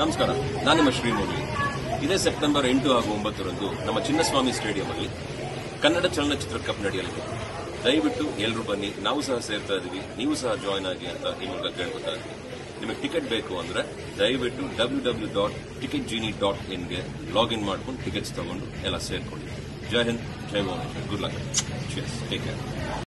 ನಮಸ್ಕಾರ, ನಾನು ನಿಮ್ಮ ಶ್ರೀಮೋಗಿ ಇದೇ ಸೆಪ್ಟೆಂಬರ್ ಎಂಟು ಹಾಗೂ ಒಂಬತ್ತರಂದು ನಮ್ಮ ಚಿನ್ನಸ್ವಾಮಿ ಸ್ಟೇಡಿಯಂ ಅಲ್ಲಿ ಕನ್ನಡ ಚಲನಚಿತ್ರ ಕಪ್ ನಡೆಯಲಿದೆ. ದಯವಿಟ್ಟು ಎಲ್ಲರೂ ಬನ್ನಿ, ನಾವು ಸಹ ಸೇರ್ತಾ ಇದೀವಿ, ನೀವು ಸಹ ಜಾಯ್ನ್ ಆಗಿ ಅಂತ ಈ ಮೂಲಕ ಕೇಳ್ಕೊತಾ ಇದ್ದೀವಿ ನಿಮಗೆ ಟಿಕೆಟ್ ಬೇಕು ಅಂದ್ರೆ ದಯವಿಟ್ಟು W W dot ticket genie dot ಇನ್ಗೆ login ಮಾಡ್ಕೊಂಡು ಟಿಕೆಟ್ಸ್ ತಗೊಂಡು ಎಲ್ಲ ಸೇರ್ಕೊಳ್ಳಿ. ಜೈ ಹಿಂದ್, ಜೈ Bhubaneswar. Good luck take care